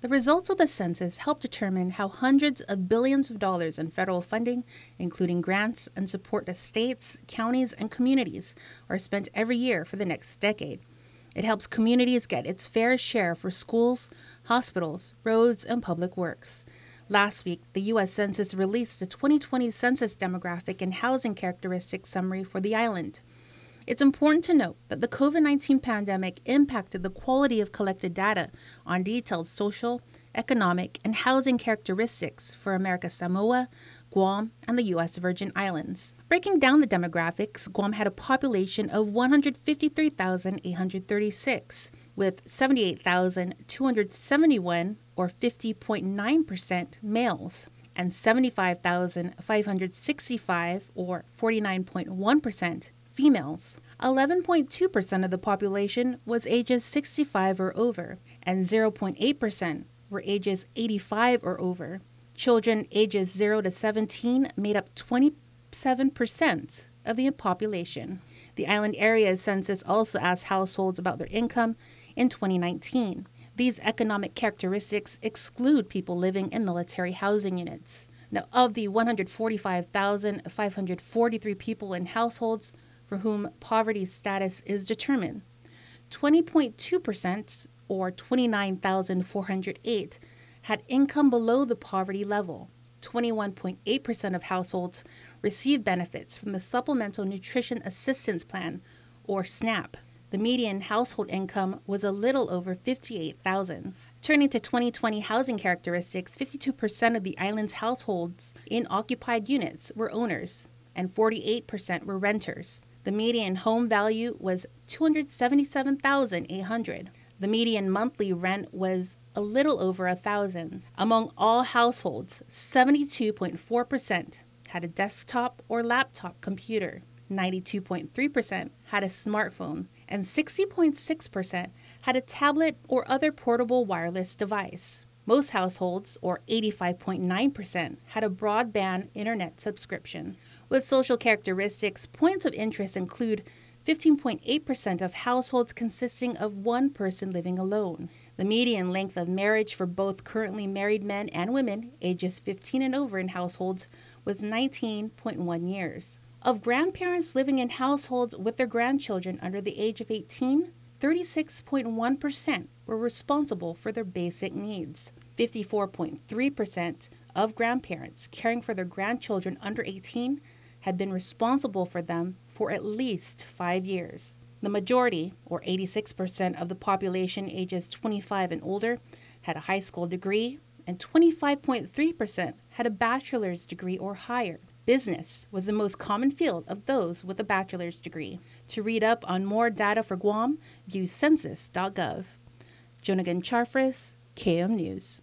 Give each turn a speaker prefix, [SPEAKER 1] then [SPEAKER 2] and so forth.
[SPEAKER 1] The results of the census help determine how hundreds of billions of dollars in federal funding, including grants and support to states, counties, and communities, are spent every year for the next decade. It helps communities get its fair share for schools, hospitals, roads, and public works. Last week, the U.S. Census released the 2020 Census Demographic and Housing Characteristics Summary for the island. It's important to note that the COVID 19 pandemic impacted the quality of collected data on detailed social, economic, and housing characteristics for America Samoa, Guam, and the U.S. Virgin Islands. Breaking down the demographics, Guam had a population of 153,836, with 78,271, or 50.9%, males, and 75,565, or 49.1%, females. 11.2% of the population was ages 65 or over, and 0.8% were ages 85 or over. Children ages 0 to 17 made up 27% of the population. The island area census also asked households about their income in 2019. These economic characteristics exclude people living in military housing units. Now, of the 145,543 people in households for whom poverty status is determined. 20.2%, or 29,408, had income below the poverty level. 21.8% of households received benefits from the Supplemental Nutrition Assistance Plan, or SNAP. The median household income was a little over 58,000. Turning to 2020 housing characteristics, 52% of the island's households in occupied units were owners and 48% were renters. The median home value was 277,800. The median monthly rent was a little over a thousand. Among all households, 72.4% had a desktop or laptop computer, 92.3% had a smartphone, and 60.6% had a tablet or other portable wireless device. Most households, or 85.9%, had a broadband internet subscription. With social characteristics, points of interest include 15.8% of households consisting of one person living alone. The median length of marriage for both currently married men and women ages 15 and over in households was 19.1 years. Of grandparents living in households with their grandchildren under the age of 18, 36.1% were responsible for their basic needs. 54.3% of grandparents caring for their grandchildren under 18 had been responsible for them for at least five years. The majority, or 86% of the population ages 25 and older, had a high school degree, and 25.3% had a bachelor's degree or higher. Business was the most common field of those with a bachelor's degree. To read up on more data for Guam, view census.gov. Jonagan Charfris, KUAM News.